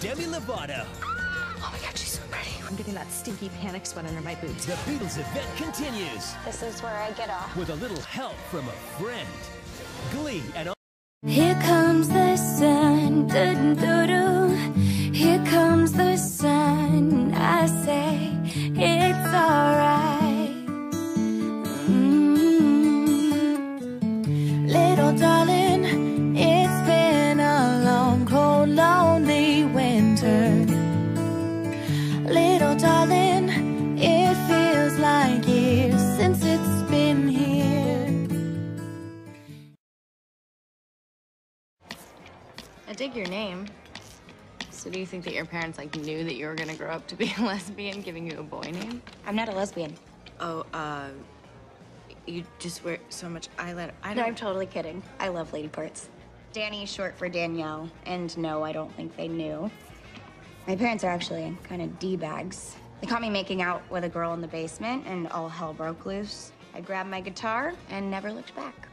Demi Lovato. Oh my god, she's so pretty. I'm getting that stinky panic sweat under my boots. The Beatles event continues This is where I get off. with a little help from a friend. Glee and Here comes the sun, doo doo doo. Here comes the sun. I say it's alright. Mm. Little darling, I dig your name. So do you think that your parents like knew that you were gonna grow up to be a lesbian, giving you a boy name? I'm not a lesbian. Oh, uh, you just wear so much eyeliner. I No, don't. I'm totally kidding. I love lady parts. Dani is short for Danielle, and no, I don't think they knew. My parents are actually kind of D-bags. They caught me making out with a girl in the basement, and all hell broke loose. I grabbed my guitar and never looked back.